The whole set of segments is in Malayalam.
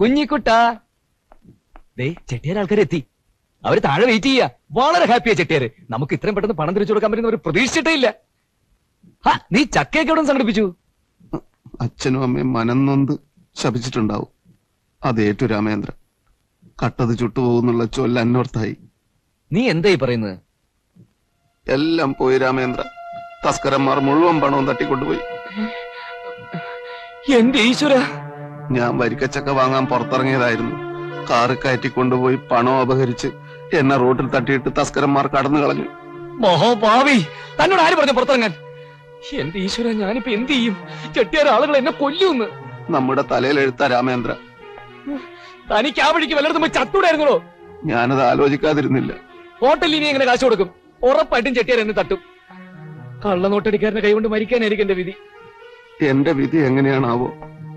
കുഞ്ഞിക്കുട്ട. ദേ ചെട്ടിയാർ ആൾക്കാർ എത്തി അവർ താഴെ വെയിറ്റ് ചെയ്യാ. വളരെ ഹാപ്പിയാ ചെട്ടിയാര്. നമുക്ക് ഇത്രയും പെട്ടെന്ന് പണം തിരിച്ചു കൊടുക്കാൻ പറ്റുന്ന ഒരു പ്രതീക്ഷിച്ചിട്ടേ ഇല്ല. നീ ചക്കയൊക്കെ എവിടെ സംഘടിപ്പിച്ചു? അച്ഛനും അമ്മയും മനന്നൊന്ത് ശപിച്ചിട്ടുണ്ടാവും. അതേറ്റു രാമേന്ദ്ര കട്ടത് ചുട്ടുപോകുന്നുള്ള ചൊല്ല അന്നോർത്തായി. നീ എന്തായി പറയുന്നത്? എല്ലാം പോയി രാമേന്ദ്ര തസ്കരന്മാർ മുഴുവൻ പണവും തട്ടിക്കൊണ്ടുപോയി. എന്റെ ഈശ്വര. ഞാൻ വരിക്കച്ചക്ക വാങ്ങാൻ പുറത്തിറങ്ങിയതായിരുന്നു. കാറ് കയറ്റി കൊണ്ടുപോയി പണം അപഹരിച്ച് എന്നെ റോഡിൽ തട്ടിയിട്ട് തസ്കരന്മാർ കടന്നു കളഞ്ഞു. മഹോഭാവി തന്നോട് ആര് പറഞ്ഞു പുറത്തിറങ്ങാൻ? എന്റെ ഈശ്വര ഞാനിപ്പോ എന്ത് ചെയ്യും? ചെട്ടിയാർ ആളുകൾ എന്നെ കൊല്ലുമെന്ന് നമ്മുടെ തലയിൽ എഴുത്ത രാമേന്ദ്ര. തനിക്ക് ആ വഴിക്ക് വല്ലയിടത്തും പോയി ചത്തൂടായിരുന്നോ ഞാനത് ആലോചിക്കാതിരുന്നില്ല. ഹോട്ടലിൽ ഇനി എങ്ങനെ കാശ് കൊടുക്കും? ഉറപ്പായിട്ടും ചെട്ടിയാർ എന്നെ തട്ടും. കള്ളനോട്ടടിക്കാരനെ കൈകൊണ്ട് മരിക്കാനായിരിക്കും എന്റെ വിധി. എന്റെ വിധി എങ്ങനെയാണാവോ?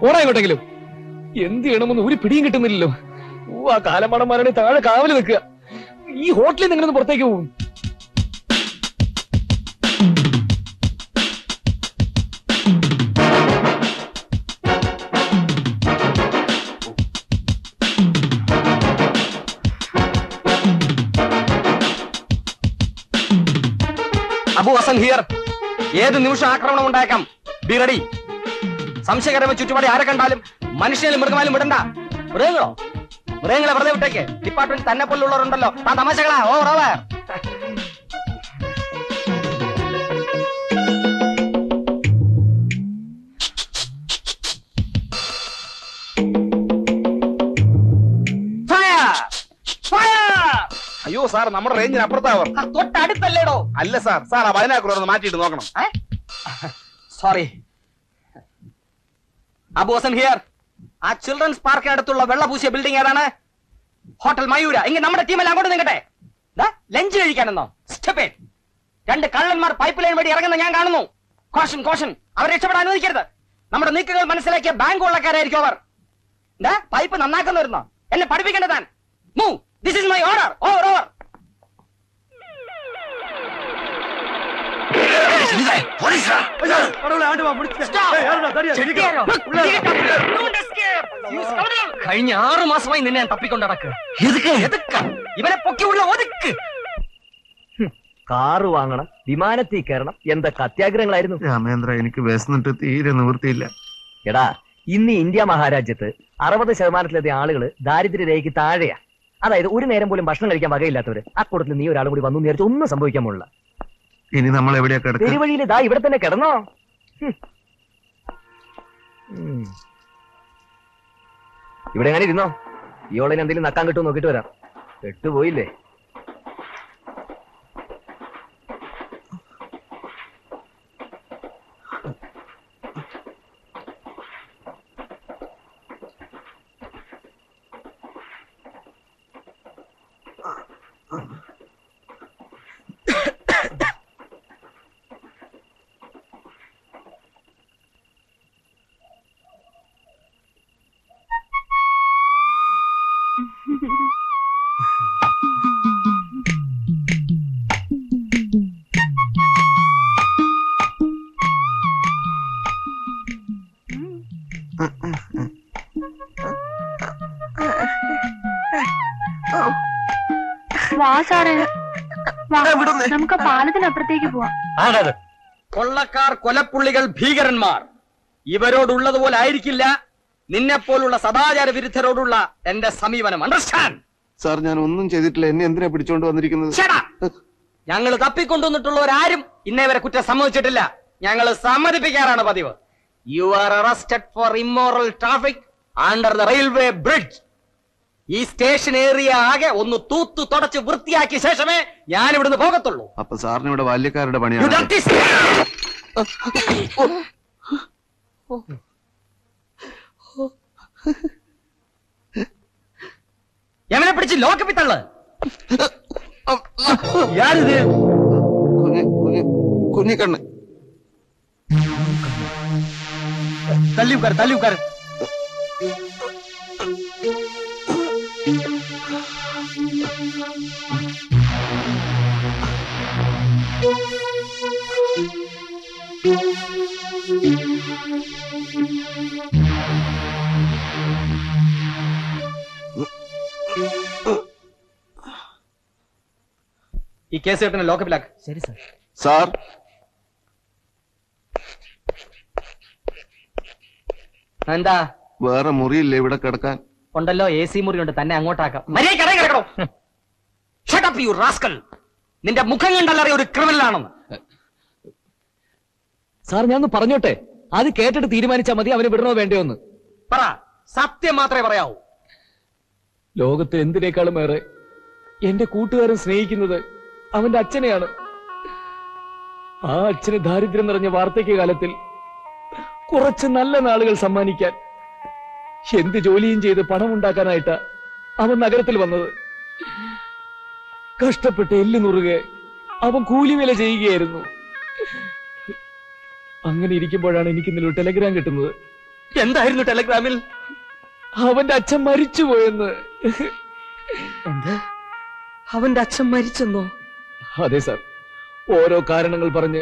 പോടാ എങ്ങോട്ടെങ്കിലും എന്ത് ചെയ്യണമെന്ന് ഒരു പിടിയും കിട്ടുന്നില്ലല്ലോ. ഓ ആ കാലമാടന്മാരാണ് താഴെ കാവൽ നിൽക്കുക ഈ ഹോട്ടലിൽ ഇങ്ങനെ പുറത്തേക്ക് പോകും ഹിയർ ഏത് നിമിഷം ആക്രമണം ഉണ്ടായേക്കാം? Be ready. സംശയകരമായ ചുറ്റുപാടി ആരെ കണ്ടാലും മനുഷ്യനും മൃഗമാലും വിടണ്ട. മൃഗങ്ങളോ? മൃഗങ്ങളെ വെറുതെ വിട്ടേക്ക്. ഡിപ്പാർട്ട്മെന്റ് തന്നെ പോലുള്ളവരുണ്ടല്ലോ. ആ തമാശകളാ. ഓവർ ഓവർ അയ്യോ സാർ നമ്മുടെ റേഞ്ചിന് അപ്പുറത്താവർ. തൊട്ടടുത്തല്ലേടോ? അല്ല സാർ. സാർ ആ ഒന്ന് മാറ്റിയിട്ട് നോക്കണം. സോറി അബോസൻ ഹിയർ ആ ചിൽഡ്രൻസ് പാർക്കിനടുത്തുള്ള അടുത്തുള്ള വെള്ള പൂശിയ ബിൽഡിംഗ് ഏതാണ്? ഹോട്ടൽ മയൂര. ഇങ്ങനെ നമ്മുടെ ടീമെല്ലാം അങ്ങോട്ട് നിങ്ങട്ടെ ലഞ്ച് കഴിക്കാനെന്നോ? സ്റ്റെപ്പേ രണ്ട് കള്ളന്മാർ പൈപ്പ് ലൈൻ വഴി ഇറങ്ങുന്ന ഞാൻ കാണുന്നു. കോഷൻ കോഷൻ അവർ രക്ഷപ്പെടാൻ അനുവദിക്കരുത്. നമ്മുടെ നീക്കങ്ങൾ മനസ്സിലാക്കിയ ബാങ്ക് ഉള്ളക്കാരായിരിക്കും അവർ. എന്താ പൈപ്പ് നന്നാക്കുന്ന വരുന്നോ എന്നെ പഠിപ്പിക്കേണ്ടതാൻ മൂ this is my order over over കഴിഞ്ഞ ആറു മാസമായി നിന്നെ ഞാൻ തപ്പിക്കൊണ്ട് നടക്കുക ഇവനെ പൊക്കിയുള്ള ഒതുക്ക്. കാറ് വാങ്ങണം വിമാനത്തിൽ കയറണം എന്തൊക്കെ അത്യാഗ്രഹങ്ങളായിരുന്നു? രാമേന്ദ്ര എനിക്ക് വിശന്നിട്ട് തീരെ നിവൃത്തിയില്ല. എടാ ഇന്ന് ഇന്ത്യ മഹാരാജ്യത്ത് അറുപത് ശതമാനത്തിലധികം ആളുകൾ ദാരിദ്ര്യരേഖയ്ക്ക് താഴെയാ. അതായത് ഒരു നേരം പോലും ഭക്ഷണം കഴിക്കാൻ വകയില്ലാത്തവര്. അക്കൂട്ടത്തിൽ നീ ഒരാളും കൂടി വന്നു നേരിച്ച് ഒന്നും സംഭവിക്കാൻ പോലുള്ള ഇനി നമ്മൾ എവിടെയാ കിടക്കുക പെരുവഴിയിൽ ദാ ഇവിടെ തന്നെ കിടന്നോ. ഉം. ഇവിടെ എങ്ങനെ ഇരുന്നോ? ഇയോളിന് എന്തെങ്കിലും നക്കാൻ കിട്ടുമോ നോക്കിട്ട് വരാം. പെട്ടുപോയില്ലേ? നമുക്ക് പാലത്തിനപ്പുറത്തേക്ക് പോവാം. കൊള്ളക്കാർ കൊലപ്പുള്ളികൾ ഭീകരന്മാർ. ഇവരോടുള്ളതുപോലെ ആയിരിക്കില്ല നിന്നെ പോലുള്ള സദാചാര വിരുദ്ധരോടുള്ള എന്റെ സമീപനം അണ്ടർസ്റ്റാൻഡ് സാർ ഞാൻ ഒന്നും ചെയ്തിട്ടില്ല. എന്നെ എന്തിനാ പിടിച്ചോണ്ട് വന്നിരിക്കുന്നത്? ഞങ്ങൾ തപ്പിക്കൊണ്ടുവന്നിട്ടുള്ളവരാരും ഇന്നേ വരെ കുറ്റം സമ്മതിച്ചിട്ടില്ല. ഞങ്ങൾ സമ്മതിപ്പിക്കാറാണ് പതിവ്. You are arrested for immoral traffic under the railway bridge ഈ സ്റ്റേഷൻ ഏറിയ ആകെ ഒന്ന് തൂത്തു തുടച്ച് വൃത്തിയാക്കിയ ശേഷമേ ഞാൻ ഇവിടുന്ന് പോകത്തുള്ളൂ. അപ്പൊ സാറിന് ഇവിടെ ബാല്യക്കാരുടെ പണിയാണ്. dirty യമനെ പിടിച്ച് ലോക്കപ്പി തള്ള് ഞാനിത് കുഞ്ഞി കുഞ്ഞി കുഞ്ഞിക്കണ്ണ് തള്ളി ഉക്കാർ തള്ളി ഉക്കാർ ഈ കേസ് കേട്ടിന് ലോക്കപ്പിലാക്ക് ശരി സാർ. സാർ. എന്താ? വേറെ മുറിയില്ലേ ഇവിടെ കിടക്കാൻ? ഉണ്ടല്ലോ എ സി മുറി ഉണ്ട് തന്നെ അങ്ങോട്ടാക്കാം. മര്യാദ കടയിൽ കിടക്കണോ? Shut up. നിന്റെ മുഖം കണ്ടല്ലറിയ ഒരു ക്രിമിനൽ ആണെന്ന്. സാർ ഞാൻ ഒന്ന് പറഞ്ഞോട്ടെ? അത് കേട്ടിട്ട് തീരുമാനിച്ചാൽ മതി അവനെ വിടണോ വേണ്ടയോ എന്ന്. പറ. സത്യം മാത്രമേ പറയാവൂ. ലോകത്ത് എന്തിനേക്കാളും ഏറെ എന്റെ കൂട്ടുകാരൻ സ്നേഹിക്കുന്നത് അവന്റെ അച്ഛനെയാണ്. ആ അച്ഛന് ദാരിദ്ര്യം നിറഞ്ഞ വാർദ്ധക്യ കാലത്തിൽ കുറച്ച് നല്ല നാളുകൾ സമ്മാനിക്കാൻ എന്ത് ജോലിയും ചെയ്ത് പണം ഉണ്ടാക്കാനായിട്ടാ അവൻ നഗരത്തിൽ വന്നത്. കഷ്ടപ്പെട്ട് എല്ലു നുറുകെ അവൻ കൂലിവേല ചെയ്യുകയായിരുന്നു. അങ്ങനെ ഇരിക്കുമ്പോഴാണ് എനിക്ക് ഇന്നലെ ടെലഗ്രാം കിട്ടുന്നത്. എന്തായിരുന്നു ടെലഗ്രാമിൽ? അവന്റെ അച്ഛൻ മരിച്ചുപോയെന്ന്. എന്താ? അവന്റെ അച്ഛൻ മരിച്ചെന്നോ? അതെ സർ ഓരോ കാരണങ്ങൾ പറഞ്ഞ്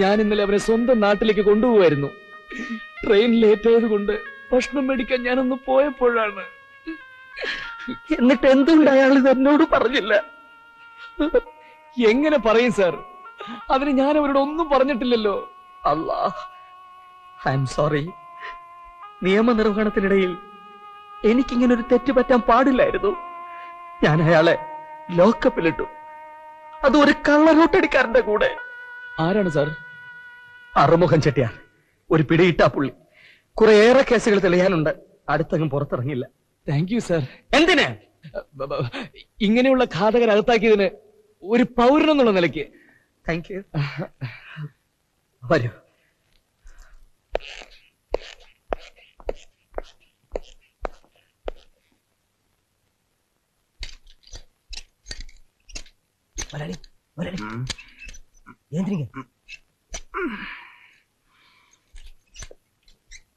ഞാൻ ഇന്നലെ അവനെ സ്വന്തം നാട്ടിലേക്ക് കൊണ്ടുപോവായിരുന്നു. ട്രെയിൻ ലേറ്റ് ആയതുകൊണ്ട് ഭക്ഷണം മേടിക്കാൻ ഞാനൊന്ന് പോയപ്പോഴാണ്. എന്നിട്ട് എന്തുകൊണ്ട് അയാൾ ഇത് എന്നോട് പറഞ്ഞില്ല? എങ്ങനെ പറയും സാർ അതിന് ഞാൻ അവരോട് ഒന്നും പറഞ്ഞിട്ടില്ലല്ലോ. അല്ലാ ഐ എം സോറി നിയമനിർവഹണത്തിനിടയിൽ എനിക്കിങ്ങനെ ഒരു തെറ്റ് പറ്റാൻ പാടില്ലായിരുന്നു. ഞാൻ അയാളെ ലോക്കപ്പിലിട്ടു അത് ഒരു കള്ളനോട്ടടിക്കാരന്റെ കൂടെ. ആരാണ് സാർ? അറുമുഖം ചെട്ടിയാർ. ഒരു പിടിയിട്ടാ പുള്ളി. കുറെയേറെ കേസുകൾ തെളിയാനുണ്ട്. അടുത്തങ്ങും പുറത്തിറങ്ങില്ല താങ്ക് യു സാർ എന്തിന്? ഇങ്ങനെയുള്ള ഘാതകർ അകത്താക്കിയതിന് ഒരു പൗരനെന്നുള്ള നിലയ്ക്ക്. താങ്ക് യു വരൂ.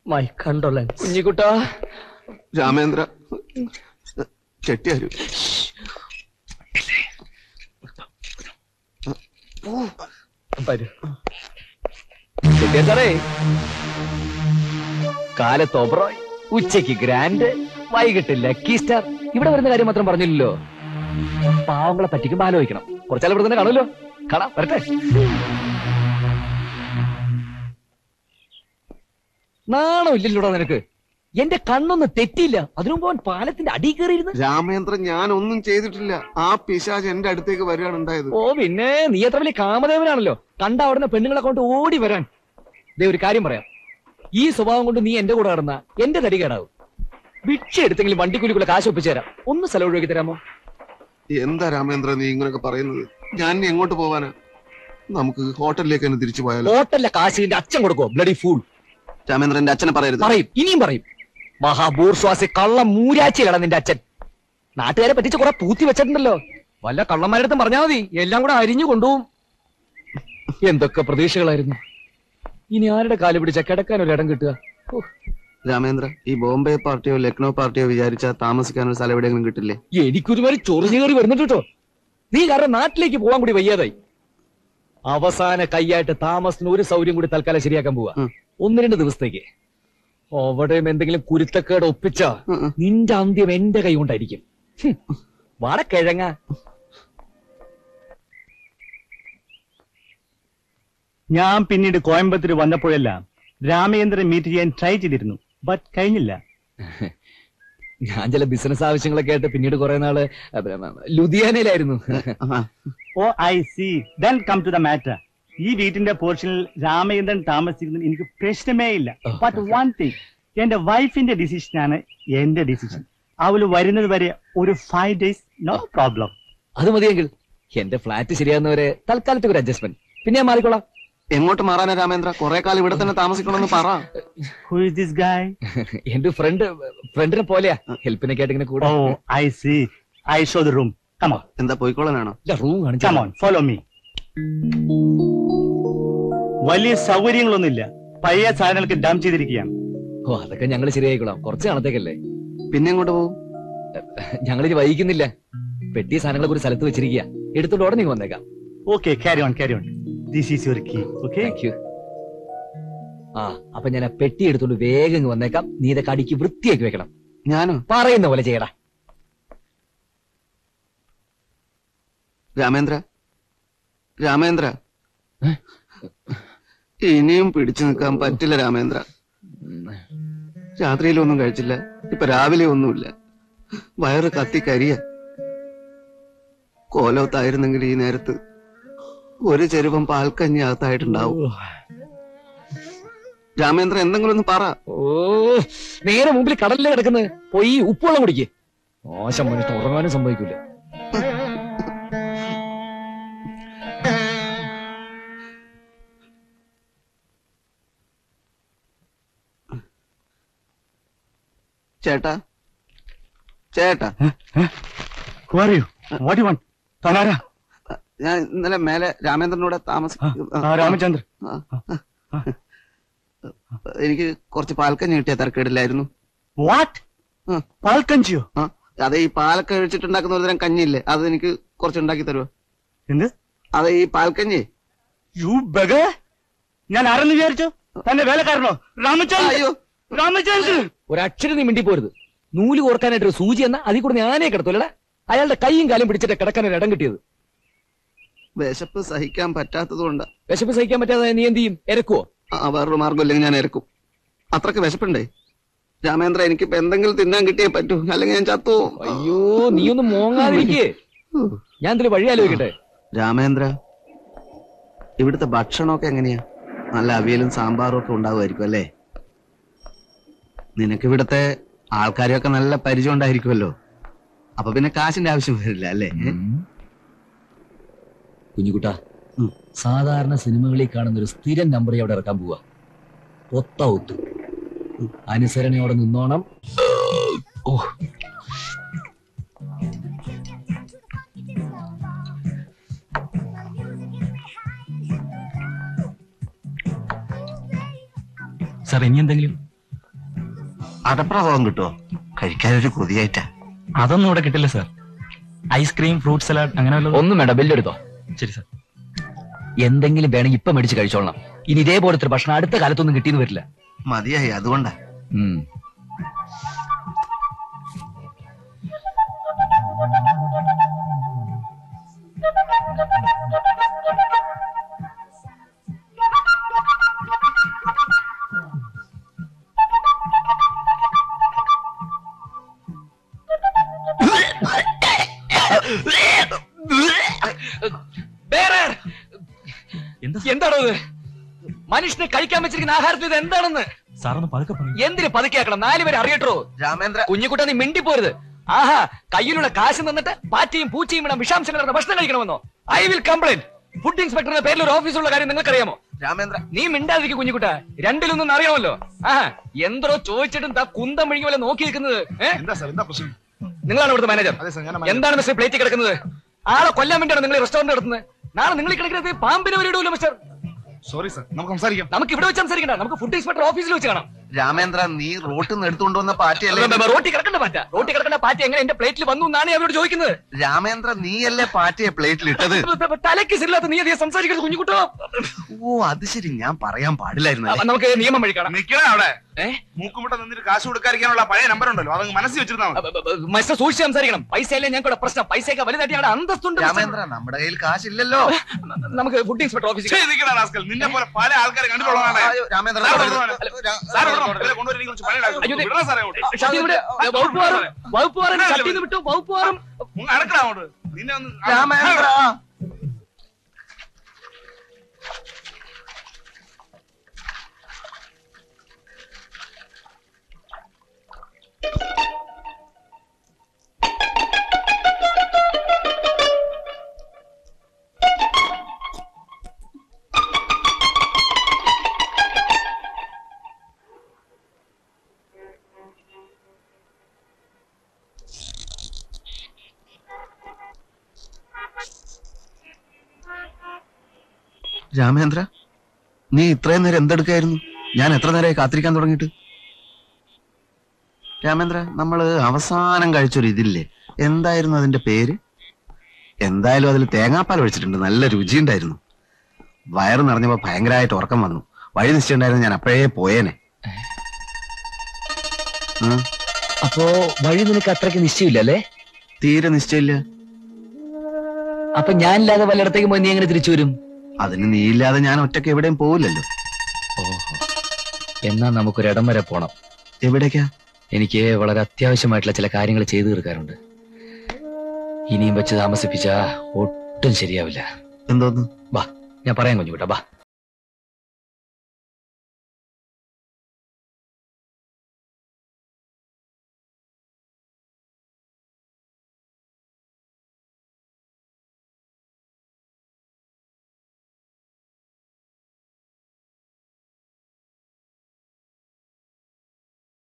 My condolence. കുഞ്ഞിക്കുട്ടാ. രാമേന്ദ്ര ചെട്ടിയാരു വരൂ. ചെട്ടിയാ സാറേ കാലത്ത് ഒബ്രോയ് ഉച്ചയ്ക്ക് ഗ്രാൻഡ് വൈകിട്ട് ലക്കി സ്റ്റാർ. ഇവിടെ വരുന്ന കാര്യം മാത്രം പറഞ്ഞില്ലല്ലോ. പാവങ്ങളെ പറ്റിക്കുമ്പോ ആലോചിക്കണം. കുറച്ചാൾ ഇവിടെ തന്നെ കാണുമല്ലോ. കാണാം വരട്ടെ. നാണോ ഇല്ലല്ലോടാ നിനക്ക്. എന്റെ കണ്ണൊന്നും തെറ്റിയില്ല. അതിനു മുമ്പ് അവൻ പാലത്തിന്റെ അടി കയറിയിരുന്നു? രാമേന്ദ്രൻ ഞാൻ ഒന്നും ചെയ്തിട്ടില്ല. ആ പിശാജ് എന്റെ അടുത്തേക്ക് വരികയാണ് ഉണ്ടായത്. ഓ പിന്നെ നീ എത്ര വലിയ കാമദേവനാണല്ലോ. കണ്ട അവിടുന്ന് പെണ്ണുങ്ങളെ കൊണ്ട് ഓടി വരാൻ. ദേ ഒരു കാര്യം പറയാം. ഈ സ്വഭാവം കൊണ്ട് നീ എന്റെ കൂടെ നടന്ന എന്റെ തടി കേടാവും. ഭിക്ഷ എടുത്തെങ്കിലും വണ്ടിക്കൂലിക്കുള്ള കാശ് ഒപ്പിച്ചു തരാം. ഒന്ന് സ്ഥലം ഒഴിവാക്കി തരാമോ? എന്താ രാമേന്ദ്ര നീ ഇങ്ങനെയൊക്കെ പറയുന്നത്? ഞാൻ എങ്ങോട്ട് പോവാനാ? നമുക്ക് ഹോട്ടലിലേക്ക് തന്നെ തിരിച്ചു പോയാലോ? ഹോട്ടലിലെ കാശ് നിന്റെ അച്ഛൻ കൊടുക്കോ ബ്ലഡി ഫൂൾ. രാമേന്ദ്രന്റെ അച്ഛനെ പറയരുത്. പറയും. ഇനിയും പറയും. മഹാബൂർശ്വാസി കള്ള മൂരാച്ചിയാണ് നിന്റെ അച്ഛൻ. നാട്ടുകാരെ പറ്റിച്ച് കുറെ പൂത്തി വെച്ചിട്ടുണ്ടല്ലോ. വല്ല കള്ളന്മാരടുത്തും പറഞ്ഞാൽ മതി. എല്ലാം കൂടെ അരിഞ്ഞു കൊണ്ടുപോകും. എന്തൊക്കെ പ്രതീക്ഷകളായിരുന്നു. ഇനി ആരുടെ കാൽ പിടിച്ച കിടക്കാൻ ഒരു ഇടം കിട്ടുക? രാമേന്ദ്ര ഈ ബോംബെ പാർട്ടിയോ ലക്നൗ പാർട്ടിയോ വിചാരിച്ചാൽ താമസിക്കാൻ ഒരു സ്ഥലം എവിടെയെങ്കിലും കിട്ടില്ലേ? എനിക്കൊരുമാതിരി ചൊറിഞ്ഞു കയറി വരുന്നുണ്ട് കേട്ടോ. നീ കാരണം നാട്ടിലേക്ക് പോകാൻ കൂടി വയ്യാതായി. അവസാന കൈയായിട്ട് താമസത്തിന് ഒരു സൗകര്യം കൂടി തൽക്കാലം ശരിയാക്കാൻ പോവാ. ഒന്ന് രണ്ട് ദിവസത്തേക്ക്. അവിടെയും എന്തെങ്കിലും കുരുത്തക്കേട് ഒപ്പിച്ച. നിന്റെ അന്ത്യം എന്റെ കൈ കൊണ്ടായിരിക്കും. വടക്കിഴങ്ങ വാട കിഴങ്ങ. ഞാൻ പിന്നീട് കോയമ്പത്തൂർ വന്നപ്പോഴെല്ലാം രാമേന്ദ്രൻ മീറ്റ് ചെയ്യാൻ ട്രൈ ചെയ്തിരുന്നു. ബട്ട് കഴിഞ്ഞില്ല. ഞാൻ ചില ബിസിനസ് ആവശ്യങ്ങളൊക്കെ ആയിട്ട് പിന്നീട് കുറെ നാൾ ലുധിയാനയിലായിരുന്നു. ഓ I see then come to the matter ഈ വീട്ടിന്റെ പോർഷനിൽ രാമചന്ദ്രൻ താമസിക്കുന്നത് എനിക്ക് പ്രശ്നമേ ഇല്ല. ബട്ട് വൺ തിങ് എന്റെ വൈഫിന്റെ ഡിസിഷനാണ് എന്റെ ഡിസിഷൻ അവൾ വരുന്നത് വരെ ഒരു ഫൈവ് ഡേയ്സ് നോ പ്രോബ്ലം അത് മതിയെങ്കിൽ എന്റെ ഫ്ലാറ്റ് ശരിയാകുന്നവരെ തൽക്കാലത്തേക്ക് ഒരു അഡ്ജസ്റ്റ്മെന്റ് പിന്നെ ഞാൻ മാറിക്കോളാം. എങ്ങോട്ട് മാറാനാ രാമേന്ദ്ര? കുറെ കാലം ഇവിടെ തന്നെ താമസിക്കണമെന്ന് പറ. ഹു ഇസ് ദിസ് ഗായ് എന്റെ ഫ്രണ്ട് ഫ്രണ്ടിനെ പോലെയാ. ഹെൽപ്പിനൊക്കെ ആയിട്ട് ഇങ്ങനെ കൂടെ. ഓ I see I show the room come on എന്താ പോയിക്കോളാനാണോ? റൂം കാണിച്ചു കമോൺ ഫോളോ മീ വലിയ സൗകര്യങ്ങളൊന്നുമില്ല. പഴയ സാധനങ്ങൾക്ക് ഡാം ചെയ്തിരിക്കുകയാണ്. ഓ അതൊക്കെ ഞങ്ങൾ ശരിയായിക്കോളാം. കുറച്ച് കാണത്തേക്കല്ലേ പിന്നെ എങ്ങോട്ട് പോകും ഞങ്ങളിത് വൈകിക്കുന്നില്ല. പെട്ടിയ സാധനങ്ങളൊക്കെ ഒരു സ്ഥലത്ത് വെച്ചിരിക്കുക എടുത്തോണ്ട് ഉടനെ വന്നേക്കാം. Okay carry on carry on this is your key okay thank you ആ അപ്പൊ ഞാൻ ആ പെട്ടി എടുത്തോണ്ട് വേഗം ഇങ്ങ് വന്നേക്കാം. നീ ഇതൊക്കെ അടിക്ക് വൃത്തിയാക്കി വെക്കണം. ഞാനോ? പറയുന്ന പോലെ ചെയ്യടാ. രാമേന്ദ്ര? രാമേന്ദ്ര? ഇനിയും പിടിച്ചു നിൽക്കാൻ പറ്റില്ല രാമേന്ദ്ര. രാത്രിയിലൊന്നും കഴിച്ചില്ല. ഇപ്പൊ രാവിലെ ഒന്നുമില്ല. വയറ് കത്തി കരിയ. കോലോത്തായിരുന്നെങ്കിൽ ഈ നേരത്ത് ഒരു ചെരുവം പാൽക്കഞ്ഞി അകത്തായിട്ടുണ്ടാവും. രാമേന്ദ്രൻ എന്തെങ്കിലും ഒന്ന് പറ. ഓ നേരെ മുമ്പിൽ കടലിലെ കിടക്കുന്നത് പോയി ഉപ്പുവെള്ളം കുടിക്കേ. മോശം മനുഷ്യൻ ഉറങ്ങാനും സംഭവിക്കില്ല ചേട്ടാ. ചേട്ടാ. you? What do you want? താനാരാ ഞാൻ ഇന്നലെ മേലെ രാമേന്ദ്രനോടെ താമസിക്കും രാമചന്ദ്രൻ. എനിക്ക് കുറച്ച് പാൽക്കഞ്ഞി കിട്ടിയ തർക്കേടില്ലായിരുന്നു വാട്ട്. പാൽക്കഞ്ചിയോ? അതെ ഈ പാലൊക്കെ കഴിച്ചിട്ടുണ്ടാക്കുന്ന ഒരു തരം കഞ്ഞില്ലേ അത് എനിക്ക് കുറച്ച് ഉണ്ടാക്കി തരുമോ എന്ത്? അതെ ഈ പാൽക്കഞ്ഞി. യു ബഗ ഞാൻ ആരെന്ന് വിചാരിച്ചു? തന്നെ വേലക്കാരനോ? രാമചന്ദ്രൻ. അയ്യോ. രാമചന്ദ്രൻ. ഒരക്ഷരം നീ മിണ്ടി പോരുത് നൂൽ കോർക്കാനായിട്ട് ഒരു സൂചി എന്ന അതിൽ കൂടെ ഞാനേ കിടത്തൂലടാ അയാളുടെ കൈയും കാലും പിടിച്ചിട്ട് കിടക്കാൻ ഒരു ഇടം കിട്ടിയത്. വിശപ്പ് സഹിക്കാൻ പറ്റാത്തത് കൊണ്ട്. വിശപ്പ് സഹിക്കാൻ പറ്റാതെ നീ എന്ത് ചെയ്യും? ഇരക്കുവോ ആ വേറൊരു മാർഗം ഇല്ലെങ്കിൽ ഞാൻ ഇരക്കും അത്രയ്ക്ക് വിശപ്പുണ്ടേ? രാമേന്ദ്ര എനിക്കിപ്പോ എന്തെങ്കിലും തിന്നാൻ കിട്ടിയേ പറ്റൂ. അല്ലെങ്കിൽ ഞാൻ ചത്തു? അയ്യോ നീ ഒന്ന് മോങ്ങാതിരിക്കേ. ഞാൻ ഇതിൽ വഴി ആലോചിക്കട്ടെ. രാമേന്ദ്ര ഇവിടുത്തെ ഭക്ഷണമൊക്കെ എങ്ങനെയാ? നല്ല അവിയലും സാമ്പാറും ഒക്കെ ഉണ്ടാവുമായിരിക്കും അല്ലേ? നിനക്ക് ഇവിടുത്തെ ആൾക്കാരെയൊക്കെ നല്ല പരിചയം ഉണ്ടായിരിക്കുമല്ലോ. അപ്പൊ പിന്നെ കാശിന്റെ ആവശ്യം വരില്ല അല്ലേ? കുഞ്ഞുകുട്ട സാധാരണ സിനിമകളിൽ കാണുന്ന ഒരു സ്ഥിരം നമ്പർ അവിടെ ഇറക്കാൻ പോവാ. ഒത്ത ഒത്തു. അനുസരണയോടെ നിന്നോണം. ഓ. സാർ ഇനി എന്തെങ്കിലും? അടപ്രഭാവം കിട്ടുമോ കഴിക്കാനൊരു കൊതിയായിട്ടാ. അതൊന്നും ഇവിടെ കിട്ടില്ല സാർ. ഐസ്ക്രീം ഫ്രൂട്ട് സലാഡ് അങ്ങനെ വല്ലതും? ഒന്നും വേണ്ട ബില്ലെടുത്തോ ശരി സാർ എന്തെങ്കിലും വേണമെങ്കിൽ ഇപ്പൊ മേടിച്ച് കഴിച്ചോളണം. ഇനി ഇതേപോലത്തെ ഒരു ഭക്ഷണം അടുത്ത കാലത്തൊന്നും കിട്ടിയെന്ന് വരില്ല. മതിയായി അതുകൊണ്ടാ. ഉം. എന്താണോ ഇത് മനുഷ്യന് കഴിക്കാൻ വെച്ചിരിക്കുന്ന ആഹാരത്തിൽ ഇത് എന്താണെന്ന്? സാറൊന്ന് പതുക്കെ പറയും. എന്തിന് പതുക്കെയാക്കണം? നാലുപേരെ അറിയട്ടോ. രാമേന്ദ്ര കുഞ്ഞുകുട്ട നീ മിണ്ടി മിണ്ടിപ്പോരുത്. ആഹാ കയ്യിലുള്ള കാശ് നിന്നിട്ട് പാറ്റയും പൂച്ചയും ഇടം വിഷാംശം കലർന്ന ഭക്ഷണം കഴിക്കണമെന്നോ? ഐ വിൽ കംപ്ലൈന്റ് ഫുഡ് ഇൻസ്പെക്ടറുടെ പേരിൽ ഒരു ഓഫീസുള്ള കാര്യം നിങ്ങൾക്കറിയാമോ? രാമേന്ദ്ര നീ മിണ്ടാതിരിക്കും കുഞ്ഞുകുട്ട രണ്ടിലൊന്നും അറിയാമല്ലോ. ആ എന്തോ ചോദിച്ചിട്ടും താ കുന്തം മിഴുങ്ങി പോലെ നോക്കി നിൽക്കുന്നത് എന്താ സാർ എന്താ പ്രശ്നം? നിങ്ങളാണ് ഇവിടുത്തെ മാനേജർ എന്താണ് മിസ്റ്റർ പ്ലേറ്റ് കിടക്കുന്നത്? ആളെ കൊല്ലാൻ വേണ്ടിയാണ് നിങ്ങൾ റെസ്റ്റോറന്റ് നടത്തുന്നത്? നാളെ നിങ്ങൾ കിടക്കുന്നത് പാമ്പിനെ വരെ ഇടൂല്ലോ മിസ്റ്റർ സോറി സർ നമുക്ക് സംസാരിക്കാം. നമുക്ക് ഇവിടെ വെച്ച് സംസാരിക്കണ്ട. നമുക്ക് ഫുഡ് ഇൻസ്പെക്ടർ ഓഫീസിൽ വെച്ച് കാണാം. രാമേന്ദ്ര നീ റോട്ടിൽ നിന്ന് എടുത്തുകൊണ്ട് വന്ന പാറ്റിയല്ലേ? റോട്ടി കിടക്കണ്ട പാറ്റ. റോട്ടി കിടക്കണ്ട പാറ്റ എങ്ങനെ എന്റെ പ്ലേറ്റിൽ വന്നു എന്നാണ് അവരോട് ചോദിക്കുന്നത്? രാമേന്ദ്ര നീയല്ലേ പാറ്റിയെ പ്ലേറ്റിൽ ഇട്ടത്? തലയ്ക്ക് സില്ലാത്ത നീ അധികം സംസാരിക്കരുത് കുഞ്ഞുകുട്ടോ. ഓ അത് ശരി. ഞാൻ പറയാൻ പാടില്ലായിരുന്നു. അപ്പൊ നമുക്ക് നിയമം വഴിക്കണം നിൽക്കണം അവിടെ? മൂക്കുമുട്ട നിന്നിട്ട് കാശ് കൊടുക്കാതിരിക്കാനുള്ള പഴയ നമ്പർ ഉണ്ടല്ലോ. അതങ്ങ് മനസ്സിൽ വെച്ചിരുന്നു മനുഷ്യ സൂക്ഷിച്ച് സംസാരിക്കണം. പൈസ അല്ലേ ഞങ്ങളുടെ പ്രശ്നം. പൈസയൊക്കെ വലുതായിട്ട് ഞങ്ങളുടെ അന്തസ്തുണ്ട് രാമേന്ദ്ര നമ്മുടെ കയ്യിൽ കാശില്ലല്ലോ. നമുക്ക് ഫുഡ് ഇൻസ്പെക്ടർ ഓഫീസിൽ. നിന്നെ പോലെ പല ആൾക്കാരെ കണ്ടിട്ടുള്ളതാണ്. രാമേന്ദ്ര വകുപ്പ് ഷട്ടിൽ നിന്ന് വിട്ടു വകുപ്പ് ഒന്ന് രാമേന്ദ്ര രാമേന്ദ്ര നീ ഇത്രയും നേരം എന്തെടുക്കായിരുന്നു? ഞാൻ എത്ര നേരമായി കാത്തിരിക്കാൻ തുടങ്ങിയിട്ട്? രാമേന്ദ്ര നമ്മൾ അവസാനം കഴിച്ചൊരു ഇതില്ലേ? എന്തായിരുന്നു അതിന്റെ പേര്? എന്തായാലും അതിൽ തേങ്ങാപ്പാൽ ഒഴിച്ചിട്ടുണ്ട്. നല്ല രുചിയുണ്ടായിരുന്നു. വയറ് നിറഞ്ഞപ്പോ ഭയങ്കരമായിട്ട് ഉറക്കം വന്നു. വഴി നിശ്ചയുണ്ടായിരുന്നു ഞാൻ അപ്പോഴേ പോയേനെ. അപ്പോ വഴി നിനക്ക് അത്രയ്ക്ക് നിശ്ചയമില്ല അല്ലേ തീരെ നിശ്ചയില്ല അപ്പൊ ഞാനില്ലാതെ പലയിടത്തേക്ക് പോയി നീ എങ്ങനെ തിരിച്ചു വരും? അതിന് നീയില്ലാതെ ഇല്ലാതെ ഞാൻ ഒറ്റയ്ക്ക് എവിടെയും പോവില്ലല്ലോ. ഓഹോ. എന്നാ നമുക്കൊരിടം വരെ പോണം. എവിടേക്കാ? എനിക്ക് വളരെ അത്യാവശ്യമായിട്ടുള്ള ചില കാര്യങ്ങൾ ചെയ്തു തീർക്കാറുണ്ട് ഇനിയും വെച്ച് താമസിപ്പിച്ചാ ഒട്ടും ശരിയാവില്ല. എന്തോന്ന്? വാ ഞാൻ പറയാൻ കുഞ്ഞുകൂട്ടാ ബാ